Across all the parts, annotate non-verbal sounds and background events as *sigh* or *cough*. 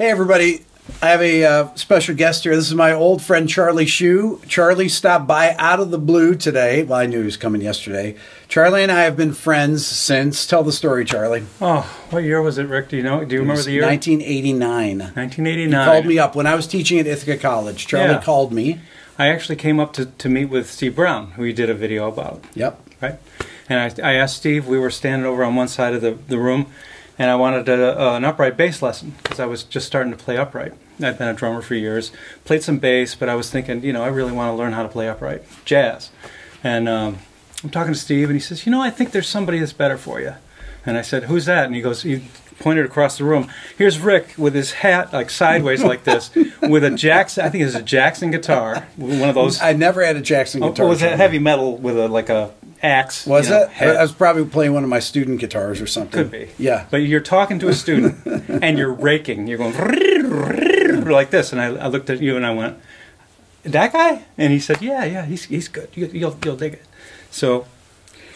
Hey, everybody. I have a uh, special guest here. This is my old friend Charlie Shew. Charlie stopped by out of the blue today. Well, I knew he was coming yesterday. Charlie and I have been friends since. Tell the story, Charlie. Oh, what year was it, Rick? Do you know? Do you remember the year? 1989. 1989. He called me up when I was teaching at Ithaca College. Charlie Yeah. called me. I actually came up to, to meet with Steve Brown, who you did a video about, Yep. right? And I, I asked Steve, we were standing over on one side of the, the room, and I wanted a, uh, an upright bass lesson because I was just starting to play upright. I'd been a drummer for years, played some bass, but I was thinking, you know, I really want to learn how to play upright jazz. And um, I'm talking to Steve, and he says, you know, I think there's somebody that's better for you. And I said, who's that? And he goes, he pointed across the room. Here's Rick with his hat like sideways like this, *laughs* with a Jackson. I think it's a Jackson guitar, one of those. I never had a Jackson Oh, guitar. was it Charlie. heavy metal with a like a axe? Was you know, it? head? I was probably playing one of my student guitars or something. Could be. Yeah. But you're talking to a student *laughs* and you're raking. You're going *laughs* like this, and I, I looked at you and I went, "That guy?" And he said, "Yeah, yeah, he's he's good. You, you'll you'll dig it." So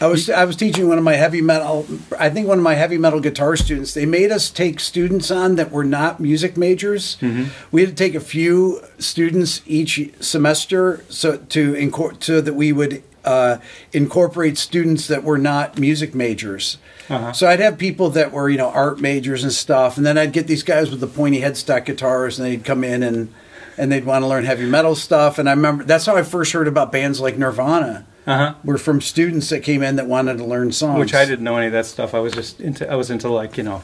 I was I was teaching one of my heavy metal. I think one of my heavy metal guitar students. They made us take students on that were not music majors. Mm-hmm. We had to take a few students each semester, so to so that we would uh, incorporate students that were not music majors. Uh-huh. So I'd have people that were you know art majors and stuff, and then I'd get these guys with the pointy headstock guitars, and they'd come in and and they'd want to learn heavy metal stuff. And I remember that's how I first heard about bands like Nirvana uh huh. were from students that came in that wanted to learn songs. Which I didn't know any of that stuff. I was just into. I was into like you know,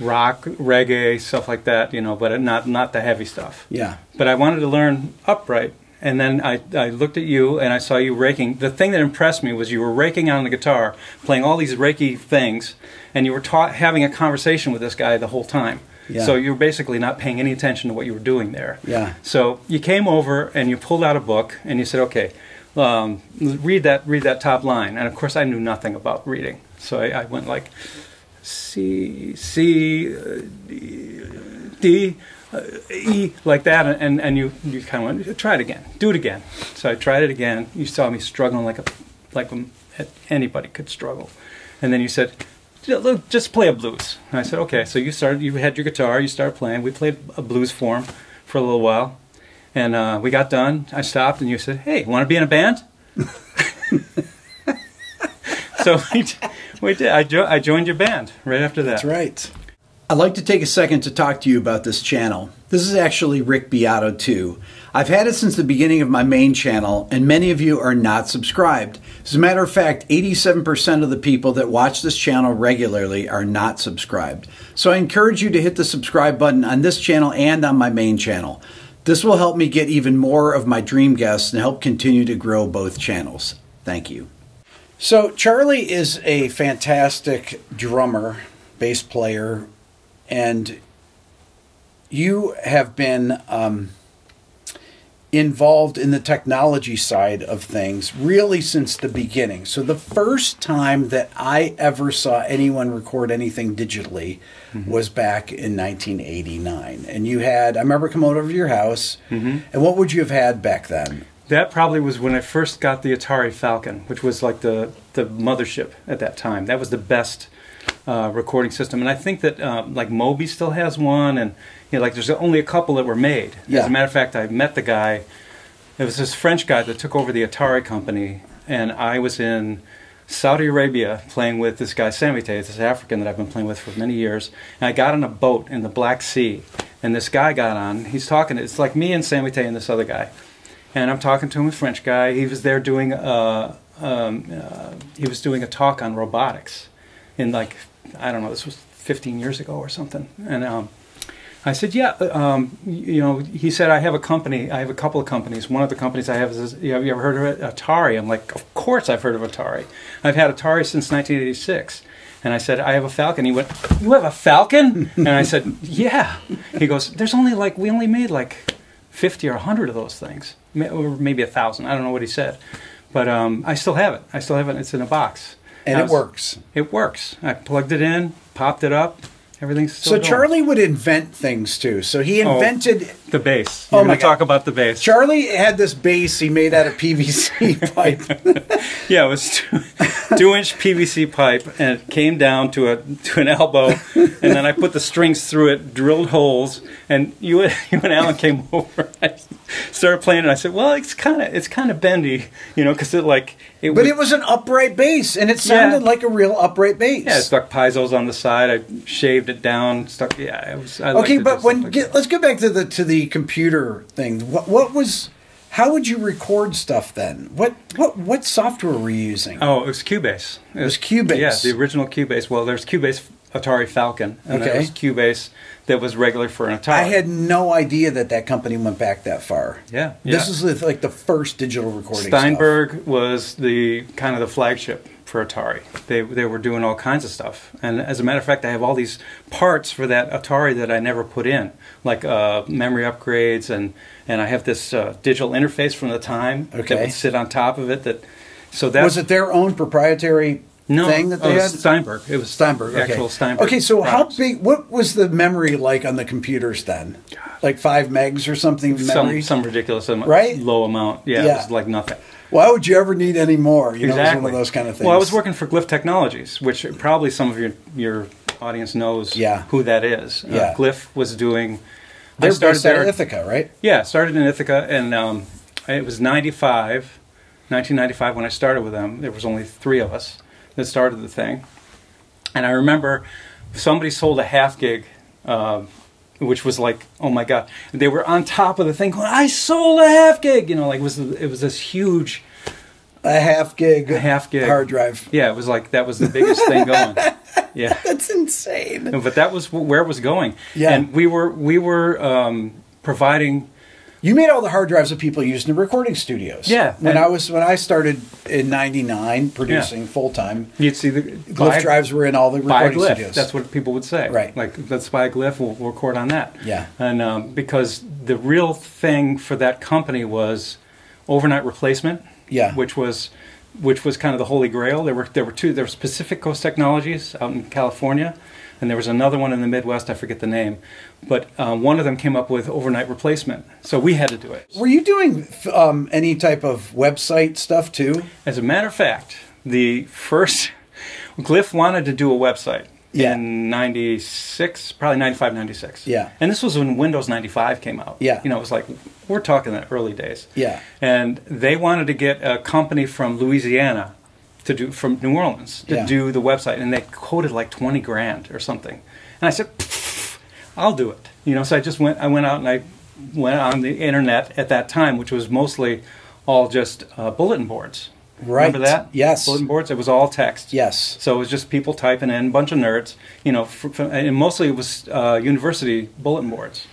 rock, reggae, stuff like that. You know, but not not the heavy stuff. Yeah. But I wanted to learn upright. And then I, I looked at you and I saw you raking. The thing that impressed me was you were raking on the guitar, playing all these reiki things, and you were taught, having a conversation with this guy the whole time. Yeah. So you were basically not paying any attention to what you were doing there. Yeah. So you came over and you pulled out a book and you said, "Okay, um, read that read that top line." And of course, I knew nothing about reading, so I, I went like C C uh, D, D uh, E like that, and and you you kind of went try it again, do it again. So I tried it again. You saw me struggling like a like anybody could struggle, and then you said. "Look, Just play a blues. And I said, okay. So you started. You had your guitar. You started playing. We played a blues form for a little while, and uh, we got done. I stopped, and you said, "Hey, want to be in a band?" *laughs* so we, we did. I, jo- I joined your band right after that. That's right. I'd like to take a second to talk to you about this channel. This is actually Rick Beato 2. I've had it since the beginning of my main channel, and many of you are not subscribed. As a matter of fact, 87% of the people that watch this channel regularly are not subscribed. So I encourage you to hit the subscribe button on this channel and on my main channel. This will help me get even more of my dream guests and help continue to grow both channels. Thank you. So, Charlie is a fantastic drummer, bass player, and you have been um, involved in the technology side of things really since the beginning. So, the first time that I ever saw anyone record anything digitally was back in 1989. And you had, I remember coming over to your house, and what would you have had back then? That probably was when I first got the Atari Falcon, which was like the the mothership at that time. That was the best uh, recording system, and I think that um, like Moby still has one, and you know, like there's only a couple that were made. Yeah. As a matter of fact, I met the guy. It was this French guy that took over the Atari company, and I was in Saudi Arabia playing with this guy Samite, this African that I've been playing with for many years. And I got on a boat in the Black Sea, and this guy got on. He's talking. It's like me and Samite and this other guy, and I'm talking to him, a French guy. He was there doing. Uh, um, uh, he was doing a talk on robotics, in like I don't know. This was 15 years ago or something, and. Um, I said, yeah, um, you know, he said, I have a company, I have a couple of companies. One of the companies I have is, have you ever heard of it? Atari. I'm like, of course I've heard of Atari. I've had Atari since 1986. And I said, I have a Falcon. He went, you have a Falcon? and I said, *laughs* yeah. He goes, there's only like, we only made like 50 or 100 of those things. Or maybe a thousand. I don't know what he said. But um, I still have it. I still have it. It's in a box. And I it works. It works. I plugged it in, popped it up. Everything's still So going. Charlie would invent things too. So he Oh. invented The bass. Oh You're my going to God. talk about the bass. Charlie had this bass he made out of PVC *laughs* pipe. *laughs* Yeah, it was two, two inch PVC pipe, and it came down to a to an elbow, and then I put the strings through it, drilled holes, and you and- *laughs* you and Alan came over. I *laughs* started playing, and I said, "Well, it's kind of it's kind of bendy, you know, because it like it But it was an upright bass, and it sounded Yeah. like a real upright bass. yeah, I stuck piezo's on the side. I shaved it down. Stuck yeah, it was. I okay, but when like get, let's go back to the to the computer thing. What what was? How would you record stuff then? What what what software were you using? oh, it was Cubase. It was Cubase. Yeah, the original Cubase. Well, there's Cubase Atari Falcon, and Okay. there was Cubase that was regular for an Atari. I had no idea that that company went back that far. Yeah, This yeah. is like the first digital recording. Steinberg was the kind of the flagship for Atari. They they were doing all kinds of stuff, and as a matter of fact, I have all these parts for that Atari that I never put in, like uh, memory upgrades, and and I have this uh, digital interface from the time Okay. that would sit on top of it. That so that Was it their own proprietary no thing that oh, they it had? Steinberg. It was Steinberg. Okay. actual Steinberg. Okay, so products. how big? What was the memory like on the computers then? Like five megs or something memory. Some some ridiculous amount, Right? low amount. Yeah, Yeah. it was like nothing. Why would you ever need any more? You know, it was exactly. one of those kind of things. Well, I was working for Glyph Technologies, which probably some of your your audience knows Yeah. who that is. Yeah. Uh, Glyph was doing. They're I started there. of Ithaca, right? Yeah, started in Ithaca, and um, it was 95, 1995 when I started with them. There was only three of us that started the thing, and I remember somebody sold a half gig. Uh, which was like, oh my god! They were on top of the thing, going, "I sold a half gig," you know, like it was it was this huge A half gig, A half gig. hard drive. Yeah, it was like that was the biggest thing going. *laughs* Yeah, That's insane. But that was where it was going. Yeah. and we were we were um, providing. You made all the hard drives that people used in the recording studios. Yeah, When I was when I started in '99 producing full time, You'd see the glyph drives were in all the recording glyph. studios. That's what people would say. Right. Like, let's buy a glyph. We'll, we'll record on that. Yeah. And um, because the real thing for that company was overnight replacement. Yeah. Which was, which was kind of the holy grail. There were there were two. There was Pacific Coast Technologies out in California, and there was another one in the Midwest. I forget the name, but um, one of them came up with overnight replacement. So we had to do it. Were you doing um, any type of website stuff too? As a matter of fact, the first Glyph wanted to do a website Yeah. in 96, probably 95, 96. Yeah. And this was when Windows 95 came out. Yeah. You know, it was like, we're talking the early days. Yeah. And they wanted to get a company from Louisiana to do, from New Orleans, to Yeah. do the website. And they quoted like 20 grand or something. And I said, I'll do it. You know, so I just went, I went out and I went on the internet at that time, which was mostly all just uh, bulletin boards. Right. Remember that? Yes. Bulletin boards. It was all text. Yes. So it was just people typing in, a bunch of nerds, you know, and mostly it was uh, university bulletin boards.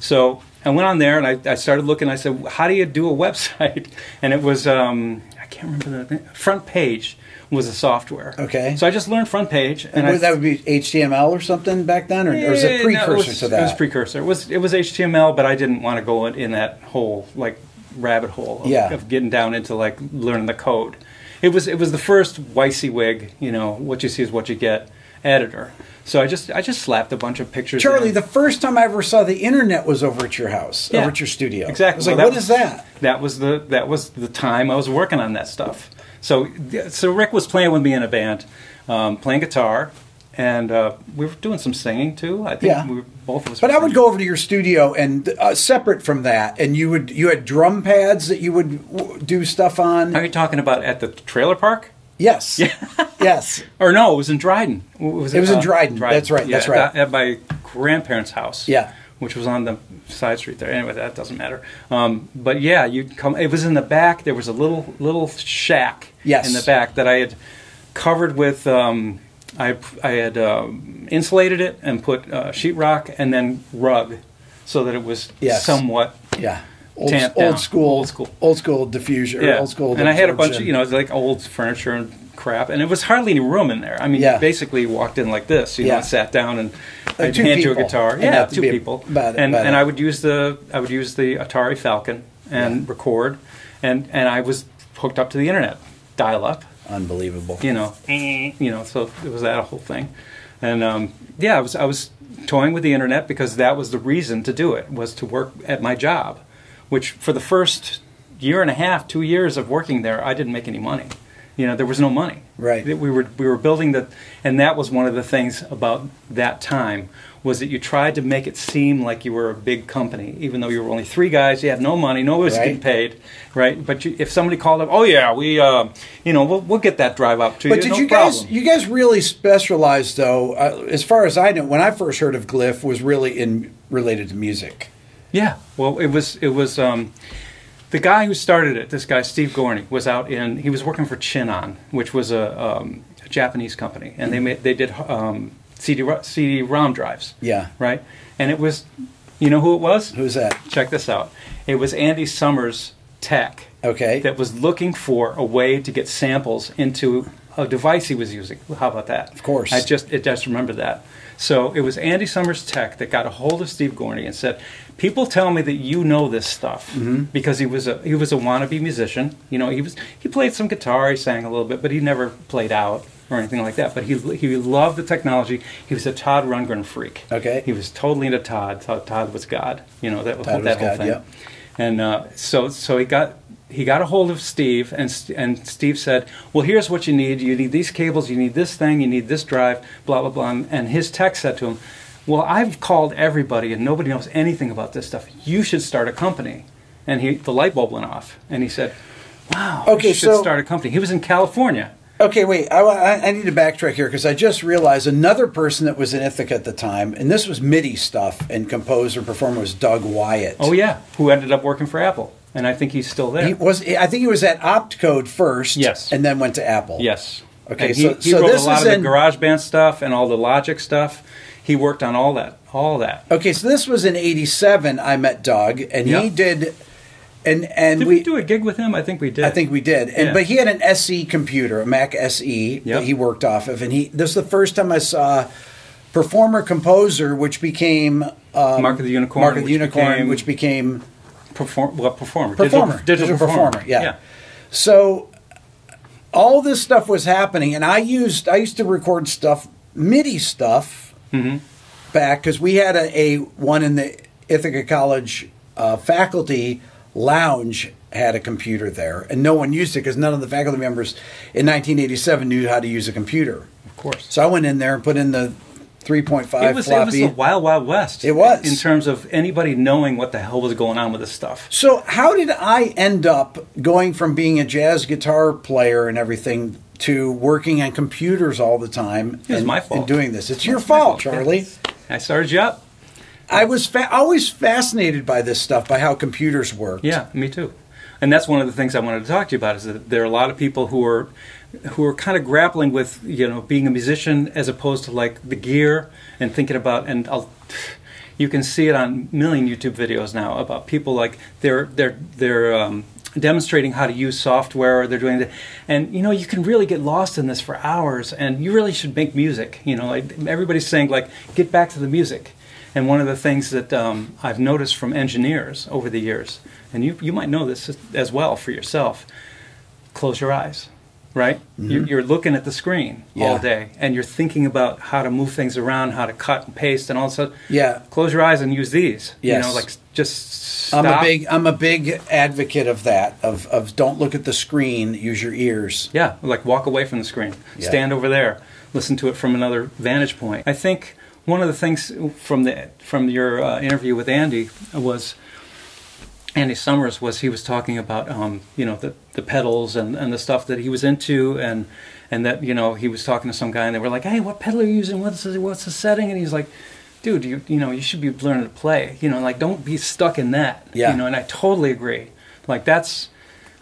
So I went on there and I, I started looking. I said, "How do you do a *laughs* website?" And it was um, can't remember the name. Front Page was a software. Okay. So I just learned Front Page, and I, that would be HTML or something back then, or, or is Yeah, it eh, no, precursor was- to that? It was precursor. It was it was HTML, but I didn't want to go in, in that whole like rabbit hole of, Yeah. of getting down into like learning the code. It was it was the first WYSIWYG, you know, what you see is what you get editor. So I just I just slapped a bunch of pictures. Charlie, in. the first time I ever saw the internet was over at your house, Yeah. over at your studio. Exactly. I was like, Well, what that is that? that was the that was the time I was working on that stuff. So so Rick was playing with me in a band, um, playing guitar, and uh, we were doing some singing too. I think Yeah. we were, both of us. But I would go over to your studio and uh, separate from that, and you would you had drum pads that you would w- do stuff on. Are you talking about at the trailer park? Yes. yes. *laughs* Or no, it was in Dryden. Was It was in Dryden. That's right, Yeah, that's right. At, at my grandparents' house. Yeah. Which was on the side street there. Anyway, that doesn't matter. Um, but yeah, you'd come. It was in the back. There was a little little shack Yes. in the back that I had covered with. Um, I I had um, insulated it and put uh, sheetrock and then rug, so that it was Yes. somewhat Yeah. Old, old down. school, Old school. old school diffusion, or old school. And I had a bunch of, you know, like old furniture and crap, and it was hardly any room in there. I mean, Yeah. you basically walked in like this, you Yeah. know, sat down and Like I'd hand you a guitar. And Yeah, two people. about- and about and it. I would use the I would use the Atari Falcon and record, and and I was hooked up to the internet, dial up, unbelievable. you know, you know. So it was that whole thing. And um, yeah, I was I was toying with the internet because that was the reason to do it was to work at my job, which for the first year and a half, two years of working there, I didn't make any money. You know, there was no money. Right. We were we were building the, and that was one of the things about that time was that you tried to make it seem like you were a big company, even though you were only three guys. You had no money, nobody was Right. getting paid, right? But you, if somebody called up, oh yeah, we, uh, you know, we'll, we'll get that drive up to But you. But did no you guys problem. you guys really specialize though? Uh, as far as I know, when I first heard of Glyph was really in related to music. Yeah, well, it was it was um, the guy who started it. This guy Steve Gorney was out in. He was working for Chinon, which was a, um, a Japanese company, and they made they did um, CD CD ROM drives. Yeah. right. And it was, you know who it was? Who's that? Check this out. It was Andy Summers Tech Okay. that was looking for a way to get samples into a device he was using. How about that? Of course. I just it just remember that. So it was Andy Summers Tech that got a hold of Steve Gorney and said, "People tell me that you know this stuff Mm-hmm. because he was a he was a wannabe musician. You know, he was he played some guitar, he sang a little bit, but he never played out or anything like that. But he he loved the technology. He was a Todd Rundgren freak. Okay. He was totally into Todd. Todd, Todd was God. You know that, Todd that was whole God, thing. yeah. And uh, so so he got he got a hold of Steve, and and Steve said, "Well, here's what you need. You need these cables. You need this thing. You need this drive. Blah blah blah." And his tech said to him, "Well, I've called everybody, and nobody knows anything about this stuff. You should start a company." And he the light bulb went off, and he said, "Wow, Okay, you should so- start a company." He was in California. Okay, wait. I, I, need to backtrack here because I just realized another person that was in Ithaca at the time, and this was MIDI stuff, and composer performer was Doug Wyatt. Oh yeah, who ended up working for Apple, and I think he's still there. He was. I think he was at Opcode first. Yes. and then went to Apple. Yes. Okay, And so- he so wrote a lot of in- the GarageBand stuff and all the Logic stuff. He worked on all that, all that. Okay, so this was in '87. I met Doug, and Yeah. he did, and and Did we, do a gig with him? I think we did. I think we did, and Yeah. but he had an SE computer, a Mac SE Yep. that he worked off of, and he. This is the first time I saw performer composer, which became um, Mark of the Unicorn, Mark of the which Unicorn, became- which became perform well performer, performer, digital, digital, performer. Yeah. So all this stuff was happening, and I used I used to record stuff MIDI stuff Mm-hmm. back because we had a, a one in the Ithaca College uh, faculty lounge had a computer there, and no one used it because none of the faculty members in 1987 knew how to use a computer. Of course. So I went in there and put in the 3.5 It was, it was floppy. the wild, wild west. It was. in terms of anybody knowing what the hell was going on with this stuff. So how did I end up going from being a jazz guitar player and everything to working on computers all the time It and, my fault. and doing this? It's your It's my fault, Charlie. I started you up. I was fa- always fascinated by this stuff, by how computers work. Yeah, me too. And that's one of the things I wanted to talk to you about is that there are a lot of people who are who are kind of grappling with you know being a musician as opposed to like the gear and thinking about and I'll, you can see it on million YouTube videos now about people like they're they're they're um, demonstrating how to use software or they're doing that and you know you can really get lost in this for hours and you really should make music you know like everybody's saying like get back to the music and one of the things that um, I've noticed from engineers over the years, and you, you might know this as- well for yourself, close your eyes, right? You're, you're looking at the screen all Mm-hmm. Day, and you're thinking about how to move things around, how to cut and paste, and all that. Yeah. Close your eyes and use these. You know, like just stop. I'm a big I'm a big advocate of that of of don't look at the screen, use your ears. Yeah, like walk away from the screen. Yeah. Stand over there. Listen to it from another vantage point. I think one of the things from the from your uh, interview with Andy was Andy Summers was he was talking about um, you know the the pedals and, and the stuff that he was into and and that you know he was talking to some guy and they were like hey what pedal are you using? What's the, what's the setting? And he's like dude you you know you should be learning to play you know like don't be stuck in that Yeah. you know and I totally agree. Like that's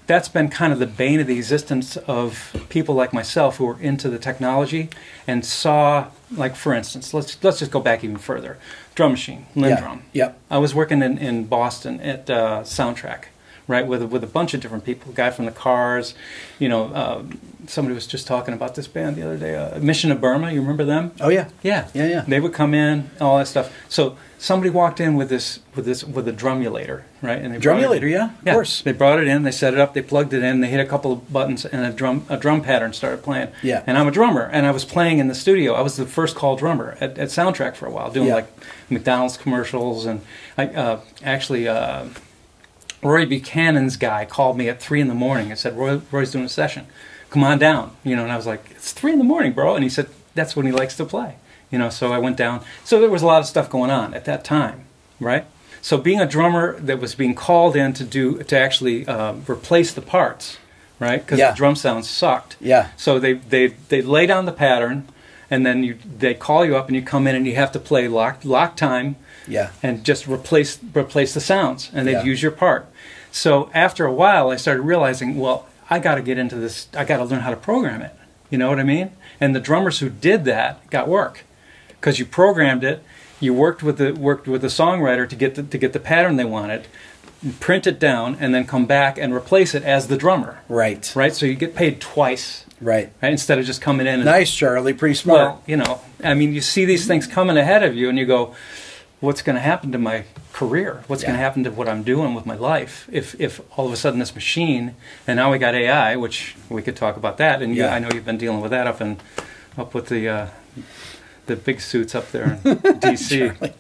that's been kind of the bane of the existence of people like myself who are into the technology and saw like for instance let's let's just go back even further drum machine Yeah. LinnDrum Yep. I was working in, in Boston at uh, Soundtrack, right? With with a bunch of different people. A guy from the Cars, you know. Uh, somebody was just talking about this band the other day, uh, Mission of Burma. You remember them? Oh yeah. Yeah, Yeah, yeah. They would come in, all that stuff. So somebody walked in with this with this with a drumulator, right? And they it- Drumulator, yeah, of course. They brought it in, they set it up, they plugged it in, they hit a couple of buttons, and a drum a drum pattern started playing. Yeah. And I'm a drummer, and I was playing in the studio. I was the first call drummer at, at Soundtrack for a while, doing Yeah. like McDonald's commercials, and I uh, actually. Uh, Roy Buchanan's guy called me at three in the morning and said, Roy, Roy's doing a session. Come on down. You know, and I was like, it's three in the morning, bro. And he said, that's when he likes to play. You know, so I went down. So there was a lot of stuff going on at that time, right? So being a drummer that was being called in to do to actually uh, replace the parts, right? Because Yeah. the drum sounds sucked. Yeah. So they they they lay down the pattern, and then you they call you up and you come in and you have to play lock lock time Yeah. and just replace replace the sounds and they'd Yeah. use your part so after a while i started realizing well i got to get into this i got to learn how to program it you know what i mean and the drummers who did that got work because you programmed it you worked with the worked with the songwriter to get the, to get the pattern they wanted print it down and then come back and replace it as the drummer Right. right so you get paid twice Right. right instead of just coming in and Nice, Charlie. Pretty smart. well, you know, I mean, you see these things coming ahead of you, and you go, "What's going to happen to my career? What's going to happen to what I'm doing with my life? If if all of a sudden this machine, and now we got AI, which we could talk about that, and you, Yeah. I know you've been dealing with that up and up with the uh, the big suits up there in *laughs* DC,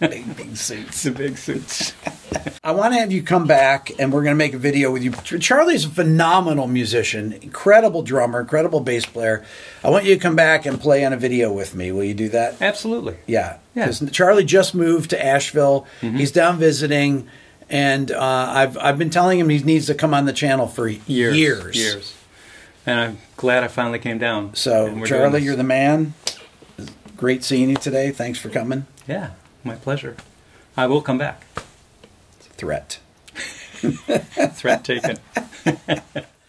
*laughs* big, big suits. the big suits. I want to have you come back and we're going to make a video with you. Charlie's a phenomenal musician, incredible drummer, incredible bass player. I want you to come back and play on a video with me. Will you do that? Absolutely. Yeah. Yeah. Charlie just moved to Asheville. He's down visiting. And uh, I've, I've been telling him he needs to come on the channel for years. Years, years. And I'm glad I finally came down. So, and we're doing Charlie, you're the man. Great seeing you today. Thanks for coming. yeah, my pleasure. I will come back. Threat. *laughs* Threat taken. *laughs*